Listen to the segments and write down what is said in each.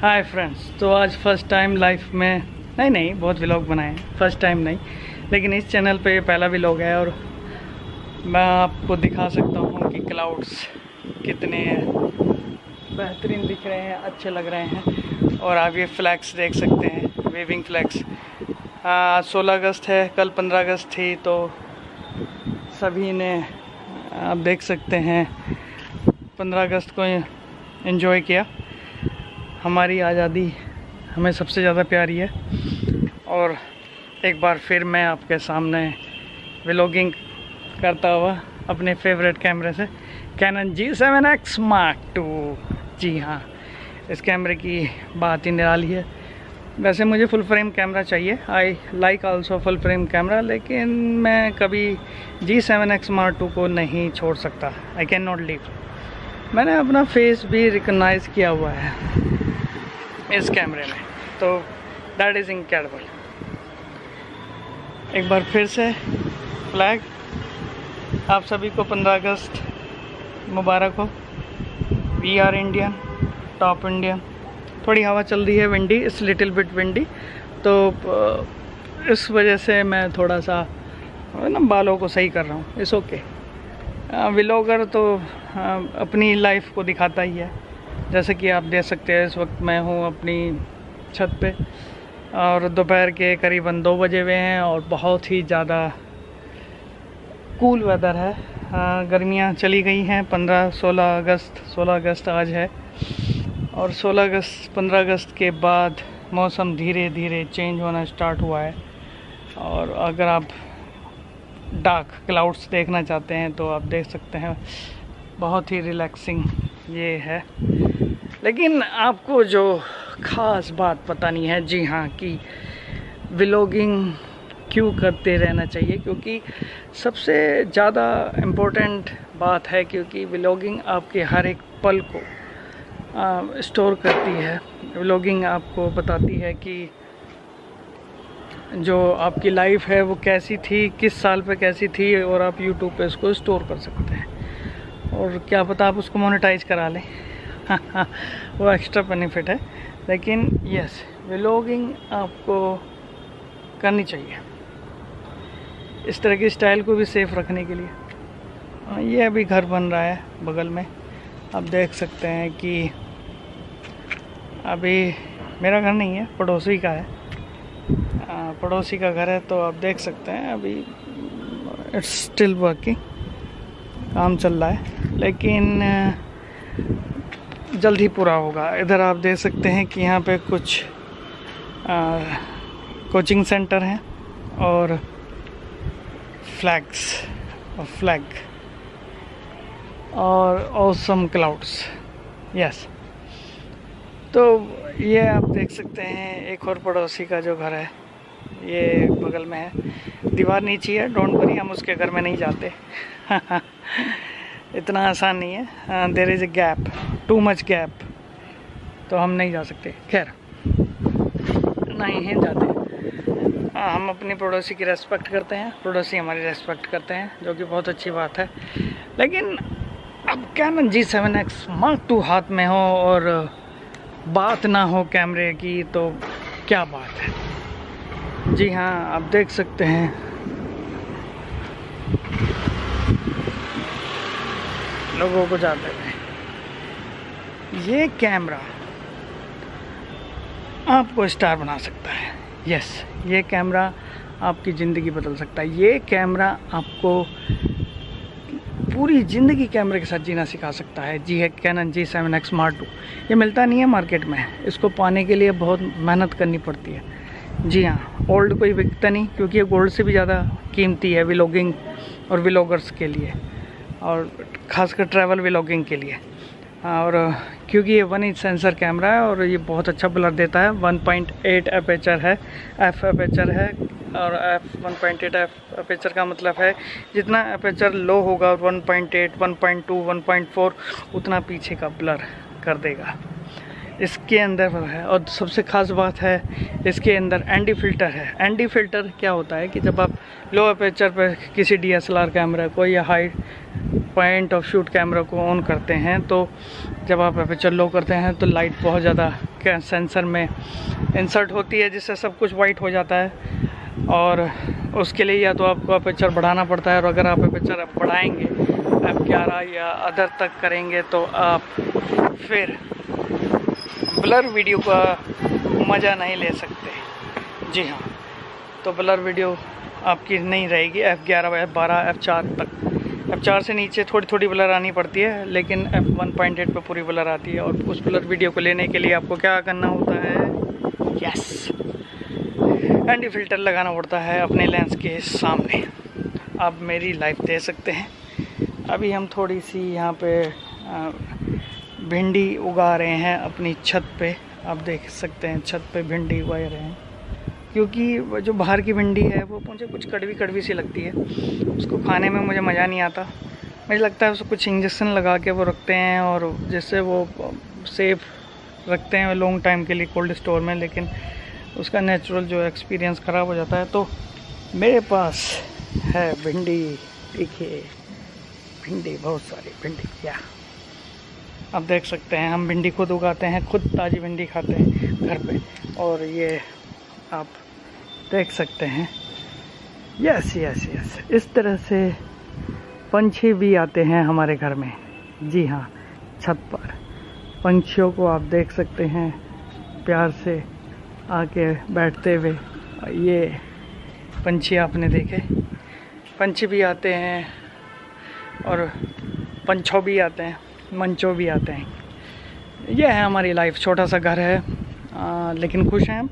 Hi friends तो आज first time life में नहीं नहीं, बहुत व्लॉग बनाए हैं। फ़र्स्ट टाइम नहीं। लेकिन इस चैनल पे ये पहला व्लॉग है और मैं आपको दिखा सकता हूँ कि क्लाउड्स कितने हैं बेहतरीन दिख रहे हैं, अच्छे लग रहे हैं। और आप ये फ्लैग्स देख सकते हैं वेविंग फ्लैग्स सोलह अगस्त है, कल पंद्रह अगस्त थी तो सभी ने, आप देख सकते हैं, पंद्रह अगस्त को इन्जॉय किया। हमारी आज़ादी हमें सबसे ज़्यादा प्यारी है। और एक बार फिर मैं आपके सामने व्लॉगिंग करता हुआ अपने फेवरेट कैमरे से Canon G seven X mark two जी हाँ इस कैमरे की बात ही निराली है। वैसे मुझे फुल फ्रेम कैमरा चाहिए। I like also full frame camera लेकिन मैं कभी G seven X mark two को नहीं छोड़ सकता। आई कैन नॉट लीव मैंने अपना फेस भी रिकगनाइज़ किया हुआ है। इस कैमरे में। तो दैट इज़ इनक्रेडिबल एक बार फिर से फ्लैग आप सभी को 15 अगस्त मुबारक हो। We are Indian top Indian थोड़ी हवा चल रही है विंडी इस लिटिल बिट विंडी तो इस वजह से मैं थोड़ा सा ना बालों को सही कर रहा हूँ। इस ओके विलोगर तो अपनी लाइफ को दिखाता ही है। जैसे कि आप देख सकते हैं, इस वक्त मैं हूँ अपनी छत पे और दोपहर के करीबन दो बजे हुए हैं और बहुत ही ज़्यादा कूल वेदर है। गर्मियाँ चली गई हैं, पंद्रह सोलह अगस्त सोलह अगस्त आज है और सोलह अगस्त, पंद्रह अगस्त के बाद मौसम धीरे धीरे चेंज होना स्टार्ट हुआ है। और अगर आप डार्क क्लाउड्स देखना चाहते हैं तो आप देख सकते हैं, बहुत ही रिलैक्सिंग ये है। लेकिन आपको जो ख़ास बात पता नहीं है, जी हाँ कि व्लॉगिंग क्यों करते रहना चाहिए? क्योंकि सबसे ज़्यादा इम्पोर्टेंट बात है, क्योंकि व्लॉगिंग आपके हर एक पल को स्टोर करती है। व्लॉगिंग आपको बताती है कि जो आपकी लाइफ है, वो कैसी थी, किस साल पे कैसी थी, और आप यूट्यूब पे उसको स्टोर कर सकते हैं। और क्या पता आप उसको मोनेटाइज करा लें। वो एक्स्ट्रा बेनिफिट है। लेकिन यस व्लॉगिंग आपको करनी चाहिए। इस तरह की स्टाइल को भी सेफ़ रखने के लिए। ये अभी घर बन रहा है, बगल में। आप देख सकते हैं कि अभी मेरा घर नहीं है, पड़ोसी का है। पड़ोसी का घर है तो आप देख सकते हैं अभी इट्स स्टिल वर्किंग काम चल रहा है। लेकिन जल्द ही पूरा होगा। इधर आप देख सकते हैं कि यहाँ पे कुछ आ, कोचिंग सेंटर हैं और फ्लैग्स और फ्लैग और ऑसम क्लाउड्स यस तो ये आप देख सकते हैं एक और पड़ोसी का जो घर है ये बगल में है। दीवार नीचे है डोंट वरी हम उसके घर में नहीं जाते। इतना आसान नहीं है। There is a gap too much gap तो हम नहीं जा सकते। खैर नहीं ही जाते हाँ। हम अपनी पड़ोसी की रेस्पेक्ट करते हैं। पड़ोसी हमारी रेस्पेक्ट करते हैं, जो कि बहुत अच्छी बात है। लेकिन अब Canon G seven X mark two हाथ में हो और बात ना हो कैमरे की तो क्या बात है? जी हाँ आप देख सकते हैं। लोगों को जाते हुए ये कैमरा आपको स्टार बना सकता है। यस ये कैमरा आपकी ज़िंदगी बदल सकता है। ये कैमरा आपको पूरी ज़िंदगी कैमरे के साथ जीना सिखा सकता है। जी है Canon G seven X mark two ये मिलता नहीं है मार्केट में। इसको पाने के लिए बहुत मेहनत करनी पड़ती है। जी हाँ ओल्ड कोई बिकता नहीं, क्योंकि ये गोल्ड से भी ज़्यादा कीमती है व्लॉगिंग और व्लॉगर्स के लिए। और ख़ासकर ट्रैवल व्लॉगिंग के लिए। और, क्योंकि ये वन इंच सेंसर कैमरा है और ये बहुत अच्छा ब्लर देता है 1.8 अपेचर है एफ़ अपेचर है, और एफ़ 1.8 एफ़ अपेचर का मतलब है, जितना अपेचर लो होगा 1.8 1.2 1.4 उतना पीछे का ब्लर कर देगा। इसके अंदर है, और सबसे ख़ास बात है, इसके अंदर एंडी फ़िल्टर है। एंडी फ़िल्टर क्या होता है कि जब आप लो अपेचर पर किसी डीएसएलआर कैमरा को या high point of shoot camera को ऑन करते हैं तो जब आप अपेचर लो करते हैं तो लाइट बहुत ज़्यादा सेंसर में इंसर्ट होती है, जिससे सब कुछ वाइट हो जाता है। और उसके लिए या तो आपको अपेचर बढ़ाना पड़ता है, और अगर आप अपेचर बढ़ाएँगे एफ़ ग्यारह या अदर तक करेंगे तो आप फिर ब्लर वीडियो का मज़ा नहीं ले सकते। जी हाँ तो ब्लर वीडियो आपकी नहीं रहेगी एफ़ ग्यारह एफ़ बारह एफ़ चार तक। एफ़ चार से नीचे थोड़ी थोड़ी ब्लर आनी पड़ती है, लेकिन एफ़ वन पॉइंट एट पर पूरी ब्लर आती है, और उस ब्लर वीडियो को लेने के लिए आपको क्या करना होता है? यस एंटी फ़िल्टर लगाना पड़ता है अपने लेंस के सामने। आप मेरी लाइफ दे सकते हैं। अभी हम थोड़ी सी यहाँ पे भिंडी उगा रहे हैं अपनी छत पे। आप देख सकते हैं, छत पे भिंडी उगा रहे हैं। क्योंकि जो बाहर की भिंडी है, वो मुझे कुछ कड़वी कड़वी सी लगती है। उसको खाने में मुझे मज़ा नहीं आता। मुझे लगता है उसको कुछ इंजेक्शन लगा के वो रखते हैं और जिससे वो, सेफ़ रखते हैं लॉन्ग टाइम के लिए कोल्ड स्टोर में, लेकिन उसका नेचुरल जो एक्सपीरियंस ख़राब हो जाता है। तो मेरे पास है भिंडी। देखिए, भिंडी, बहुत सारी भिंडी, क्या? आप देख सकते हैं, हम भिंडी खुद उगाते हैं, खुद ताज़ी भिंडी खाते हैं घर पे। और ये आप देख सकते हैं। यस यस यस इस तरह से पंछी भी आते हैं हमारे घर में। जी हाँ छत पर। पंछियों को आप देख सकते हैं प्यार से आके बैठते हुए। ये पंछी आपने देखे। पंछी भी आते हैं और पंछों भी आते हैं मंचो भी आते हैं। यह है हमारी लाइफ छोटा सा घर है। आ, लेकिन खुश हैं हम।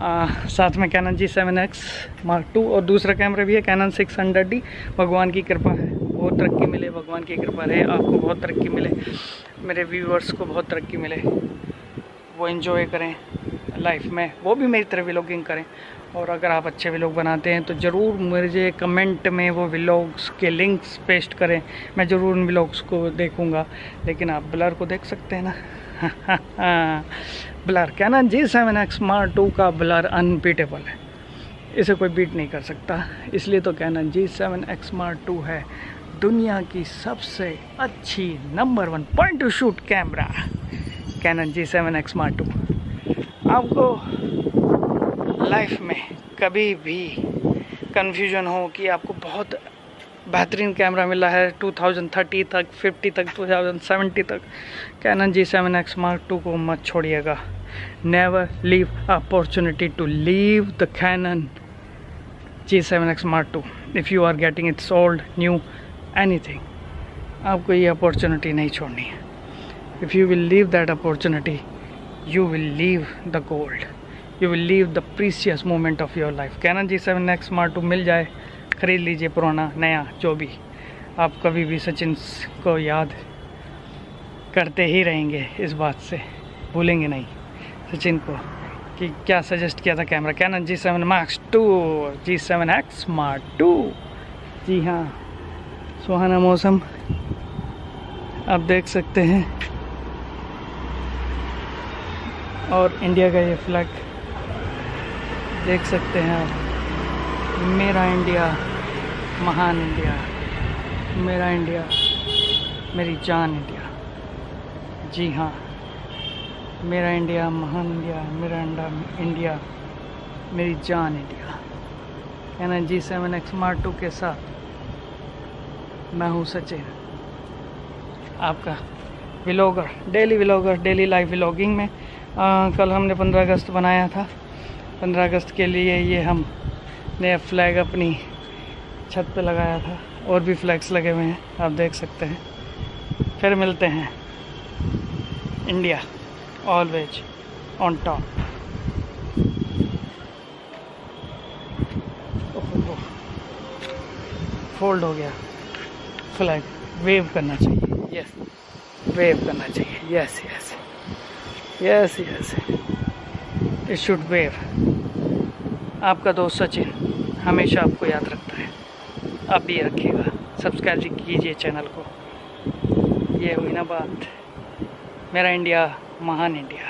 आ, साथ में Canon G seven X mark two और दूसरा कैमरा भी है कैनन सिक्स हंड्रेड डी भगवान की कृपा है बहुत तरक्की मिले भगवान की कृपा रहे आपको बहुत तरक्की मिले मेरे व्यूअर्स को बहुत तरक्की मिले। वो इन्जॉय करें लाइफ में वो भी मेरी तरह व्लॉगिंग करें। और अगर आप अच्छे व्लॉग बनाते हैं तो ज़रूर मुझे कमेंट में वो व्लॉग्स के लिंक्स पेस्ट करें। मैं ज़रूर उन व्लॉग्स को देखूँगा लेकिन आप ब्लर को देख सकते हैं ना। ब्लर क्या ना G seven X mark two का ब्लर अनबीटेबल है। इसे कोई बीट नहीं कर सकता। इसलिए तो कहना G seven X mark two है दुनिया की सबसे अच्छी number one point to shoot camera Canon G seven X mark two आपको लाइफ में कभी भी कन्फ्यूज़न हो कि आपको बहुत बेहतरीन कैमरा मिला है 2030 तक 50 तक 2070 तक। Canon G seven X mark two को मत छोड़िएगा। Never leave opportunity to leave the Canon G seven X mark two if you are getting it's old new anything आपको ये अपॉर्चुनिटी नहीं छोड़नी है। If you will leave that opportunity you will leave the gold you will leave the precious moment of your life Canon G seven X mark two मिल जाए ख़रीद लीजिए पुराना, नया, जो भी। आप कभी भी सचिन को याद करते ही रहेंगे इस बात से। भूलेंगे नहीं सचिन को कि क्या सजेस्ट किया था camera Canon G seven max two G seven X mark two जी हाँ सुहाना मौसम। आप देख सकते हैं। और इंडिया का ये फ्लैग देख सकते हैं आप। मेरा इंडिया महान इंडिया मेरा इंडिया मेरी जान इंडिया। जी हाँ मेरा इंडिया महान इंडिया मेरा इंडिया मेरी जान इंडिया। कहना G seven X mark two के साथ मैं हूँ सचिन। आपका vlogger daily vlogger daily live vlogging में आ, कल हमने 15 अगस्त बनाया था। 15 अगस्त के लिए ये हम नया फ्लैग अपनी छत पे लगाया था, और भी फ्लैग्स लगे हुए हैं, आप देख सकते हैं। फिर मिलते हैं। India always on top fold हो गया। फ्लैग वेव करना चाहिए। यस वेव करना चाहिए। Yes yes yes yes it should wave आपका दोस्त सचिन, हमेशा आपको याद रखता आप भी रखिएगा। सब्सक्राइब कीजिए चैनल को। ये हुई ना बात। मेरा इंडिया महान इंडिया